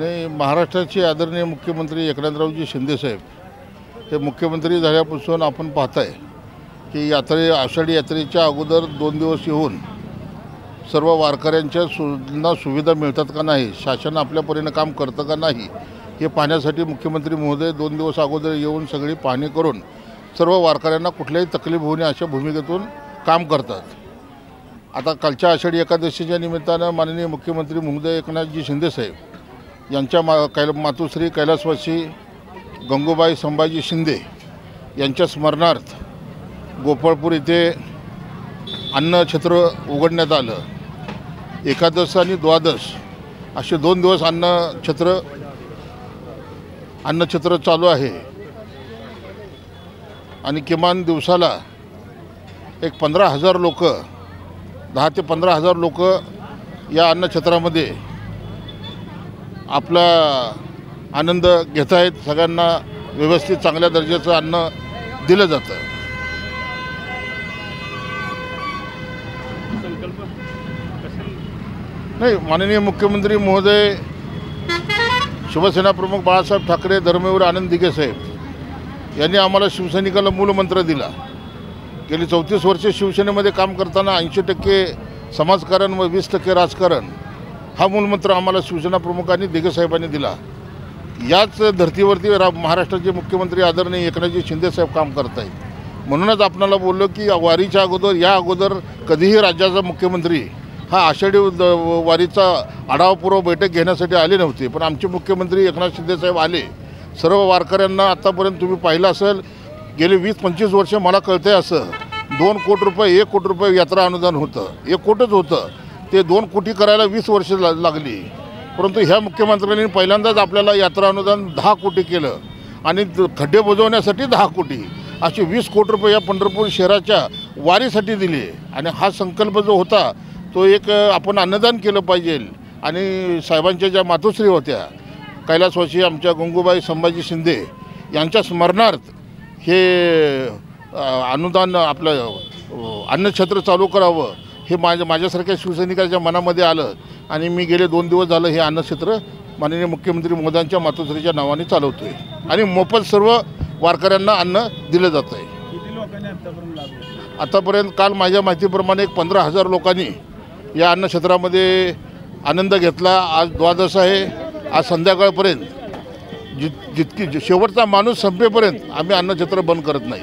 नाही महाराष्ट्राचे आदरणीय मुख्यमंत्री एकनाथरावजी शिंदेसाहेब हे मुख्यमंत्री झाल्यापासून आपण पाहताय की यात्रे आषाढी यात्रेच्या अगोदर दोन दिवस येऊन सर्व वारकऱ्यांच्या सुना सुविधा मिळतात का नाही शासन आपल्या परीनं काम करतं का नाही हे पाहण्यासाठी मुख्यमंत्री महोदय दोन दिवस अगोदर येऊन सगळी पाहणी करून सर्व वारकऱ्यांना कुठल्याही तकलीफ होऊ नये अशा भूमिकेतून काम करतात. आता कालच्या आषाढी एकादशीच्या निमित्तानं माननीय मुख्यमंत्री महोदय एकनाथजी शिंदेसाहेब यांच्या मा कैल मातोश्री कैलासवासी गंगूबाई संभाजी शिंदे यांच्या स्मरणार्थ गोपाळपूर इथे अन्नछत्र उघडण्यात आलं. एकादश आणि द्वादश असे दोन दिवस अन्नछत्र अन्नछत्र चालू आहे. आणि किमान दिवसाला एक पंधरा हजार लोक दहा ते पंधरा हजार लोक या अन्नछत्रामध्ये आपला आनंद घेत आहेत. सगळ्यांना व्यवस्थित चांगल्या दर्जाचं अन्न दिलं जातं. नाही माननीय मुख्यमंत्री महोदय शिवसेना प्रमुख बाळासाहेब ठाकरे धर्मवीर आनंद दिघे साहेब यांनी आम्हाला शिवसैनिकाला मूलमंत्र दिला. गेली चौतीस वर्ष शिवसेनेमध्ये काम करताना ऐंशी टक्के समाजकारण व वीस टक्के राजकारण हा मूलमंत्र आम्हाला शिवसेना प्रमुखांनी दिला. याच धर्तीवरती रा महाराष्ट्राचे मुख्यमंत्री आदरणीय एकनाथजी शिंदेसाहेब काम करत आहेत म्हणूनच आपणाला बोललो की वारीच्या अगोदर या अगोदर कधीही राज्याचा मुख्यमंत्री हा आषाढी द- वारीचा आढावापूर्व बैठक घेण्यासाठी आले नव्हते. पण आमचे मुख्यमंत्री एकनाथ शिंदेसाहेब आले. सर्व वारकऱ्यांना आत्तापर्यंत तुम्ही पाहिलं असेल गेले वीस पंचवीस वर्ष मला कळतंय असं. दोन कोटी रुपये एक कोटी रुपये यात्रा अनुदान होतं. एक कोटच होतं. ते दोन कोटी करायला वीस वर्ष ला लागली. परंतु ह्या मुख्यमंत्र्यांनी पहिल्यांदाच आपल्याला यात्रा अनुदान दहा कोटी केलं. आणि द- खड्डे बुजवण्यासाठी दहा कोटी. असे वीस कोटी रुपये या पंढरपूर शहराच्या वारीसाठी दिले. आणि हा संकल्प जो होता तो एक आपण अन्नदान केलं पाहिजे. आणि साहेबांच्या ज्या मातोश्री होत्या कैलासवासी आमच्या गंगूबाई संभाजी शिंदे यांच्या स्मरणार्थ हे अनुदान आपलं अ, अन्नछत्र चालू करावं. हे माझ्या माझ्यासारख्या शिवसैनिकाच्या मनामध्ये आलं आणि मी गेले दोन दिवस झालं हे अन्नछत्र माननीय मुख्यमंत्री मोदयांच्या मातोश्रीच्या नावाने चालवतो आहे आणि मोफत सर्व वारकऱ्यांना अन्न दिलं जातं आहे आतापर्यंत काल माझ्या माहितीप्रमाणे एक पंधरा हजार लोकांनी या अन्नक्षेत्रामध्ये आनंद घेतला. आज द्वादश आहे. आज संध्याकाळपर्यंत जित जितकी शेवटचा माणूस संपेपर्यंत आम्ही अन्नछत्र बंद करत नाही.